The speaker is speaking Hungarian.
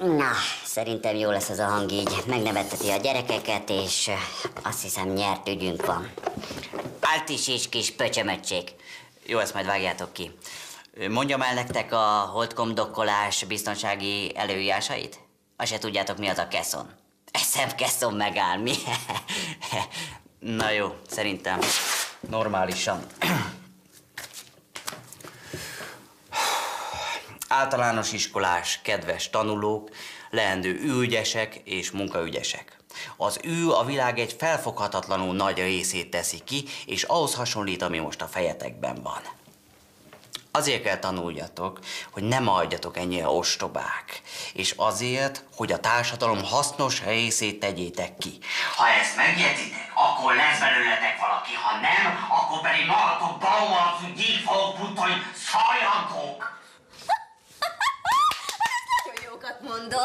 Na, szerintem jó lesz ez a hang így. Megnevetteti a gyerekeket, és eh, azt hiszem nyert ügyünk van. Altis és kis pöcsömöcsék. Jó, ezt majd vágjátok ki. Mondjam el nektek a holdkom dokkolás biztonsági előírásait? Azt se tudjátok, mi az a keszon. Eszem keszon megáll, mi? Na jó, szerintem normálisan. Általános iskolás, kedves tanulók, leendő ügyesek és munkaügyesek. Az ű a világ egy felfoghatatlanul nagy részét teszi ki, és ahhoz hasonlít, ami most a fejetekben van. Azért kell tanuljatok, hogy nem adjatok ennyire ostobák, és azért, hogy a társadalom hasznos részét tegyétek ki. Ha ezt megjegyzitek, akkor lesz belőletek valaki, ha nem, akkor pedig magatok baumarcú gyíkfalok puttony szajankok! mundo.